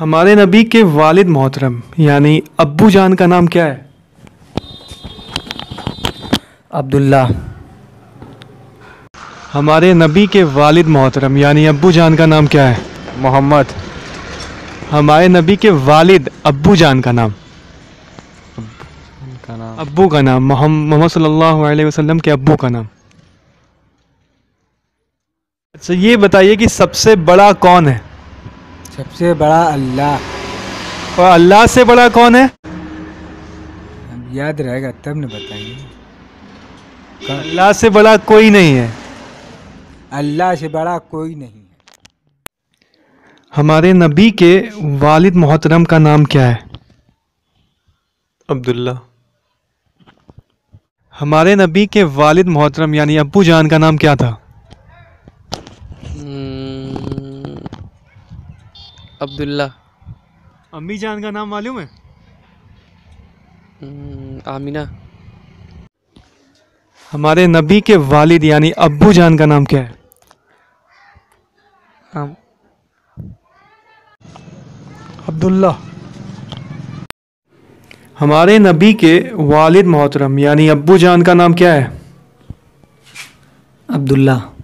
ہمارے نبی کے والد محترم یعنی ابو جان کا نام کیا ہے؟ عبداللہ۔ ہمارے نبی کے والد محترم یعنی ابو جان کا نام کیا ہے؟ محمد۔ ہمارے نبی کے والد ابو جان کا نام۔ کا نام ابو کا نام محم- محمد صلی اللہ علیہ وسلم کے ابو کا نام۔ اچھا یہ بتائیے کہ سب سے بڑا کون ہے؟ سب سے بڑا اللہ۔ اور اللہ سے بڑا کون ہے؟ اب یاد رہے گا تب نہ بتائیے۔ اللہ سے بڑا کوئی نہیں ہے۔ اللہ سے بڑا کوئی نہیں ہے۔ ہمارے نبی کے والد محترم کا نام کیا ہے؟ عبداللہ۔ ہمارے نبی کے والد محترم یعنی ابو جان کا نام کیا تھا؟ عبداللہ۔ امی جان کا نام معلوم ہے؟ آمینہ۔ ہمارے نبی کے والد یعنی ابو جان کا نام کیا ہے؟ عبداللہ۔ ہمارے نبی کے والد محترم یعنی ابو جان کا نام کیا ہے؟ عبداللہ۔